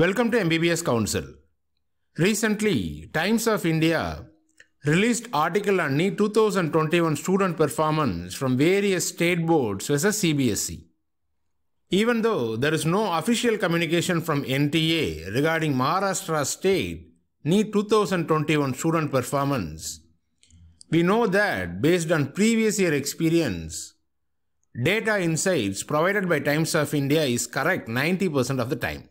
Welcome to MBBS Council. Recently, Times of India released article on NEET 2021 student performance from various state boards versus CBSE. Even though there is no official communication from NTA regarding Maharashtra state NEET 2021 student performance, we know that based on previous year experience, data insights provided by Times of India is correct 90% of the time.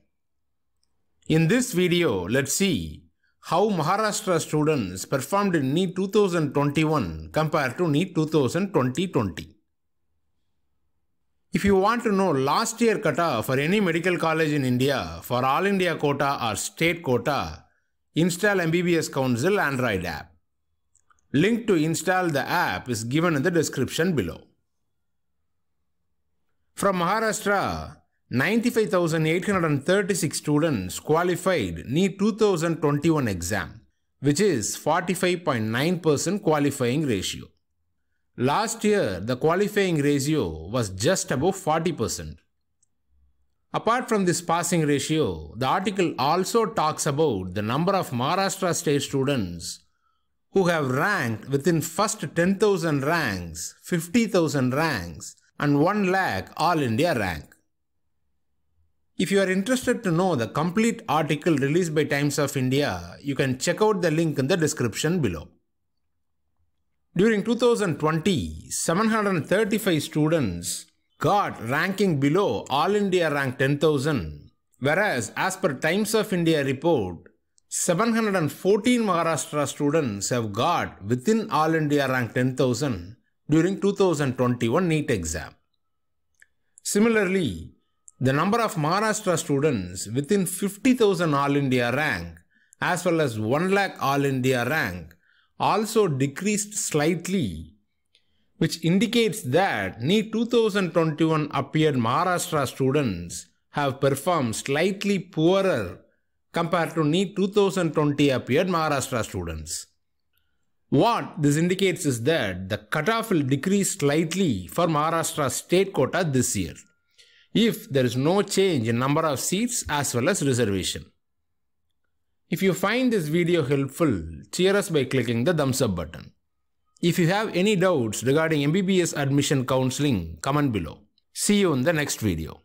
In this video, let's see how Maharashtra students performed in NEET 2021 compared to NEET 2020. If you want to know last year quota for any medical college in India for All India quota or state quota, install MBBS Council Android app. Link to install the app is given in the description below. From Maharashtra, 95,836 students qualified NEET 2021 exam, which is 45.9% qualifying ratio. Last year, the qualifying ratio was just above 40%. Apart from this passing ratio, the article also talks about the number of Maharashtra state students who have ranked within first 10,000 ranks, 50,000 ranks, and 1 lakh All India rank. If you are interested to know the complete article released by Times of India, you can check out the link in the description below. During 2020, 735 students got ranking below All India rank 10,000, whereas as per Times of India report, 714 Maharashtra students have got within All India rank 10,000 during 2021 NEET exam. Similarly, the number of Maharashtra students within 50,000 All India rank as well as 1 lakh All India rank also decreased slightly, which indicates that NEET 2021 appeared Maharashtra students have performed slightly poorer compared to NEET 2020 appeared Maharashtra students. What this indicates is that the cutoff will decrease slightly for Maharashtra state quota this year if there is no change in number of seats as well as reservation. If you find this video helpful, cheer us by clicking the thumbs up button. If you have any doubts regarding MBBS admission counseling, comment below. See you in the next video.